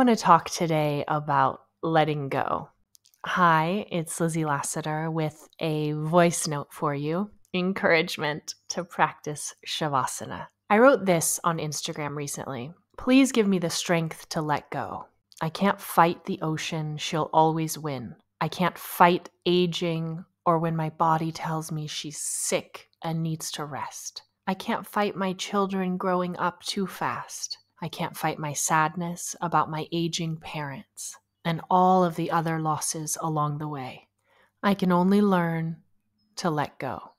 want to talk today about letting go. Hi, it's Lizzie Lasater with a voice note for you encouragement to practice Shavasana. I wrote this on Instagram recently. Please give me the strength to let go. I can't fight the ocean, she'll always win. I can't fight aging or when my body tells me she's sick and needs to rest. I can't fight my children growing up too fast. I can't fight my sadness about my aging parents and all of the other losses along the way. I can only learn to let go.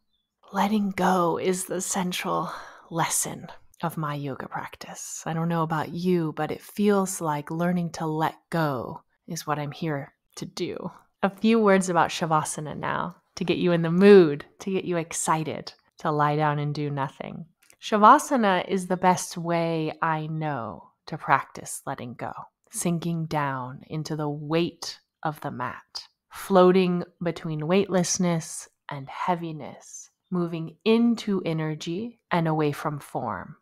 Letting go is the central lesson of my yoga practice. I don't know about you, but it feels like learning to let go is what I'm here to do. A few words about Shavasana now to get you in the mood, to get you excited to lie down and do nothing. Shavasana is the best way I know to practice letting go, sinking down into the weight of the mat, floating between weightlessness and heaviness, moving into energy and away from form,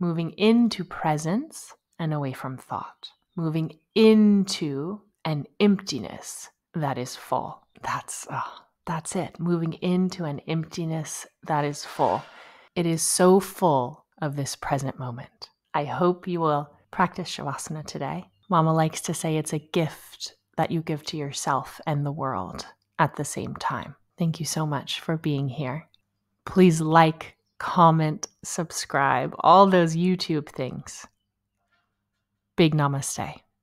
moving into presence and away from thought, moving into an emptiness that is full. That's oh, that's it. Moving into an emptiness that is full. It is so full of this present moment. I hope you will practice Shavasana today. Mama likes to say it's a gift that you give to yourself and the world at the same time. Thank you so much for being here. Please like, comment, subscribe, all those YouTube things. Big namaste.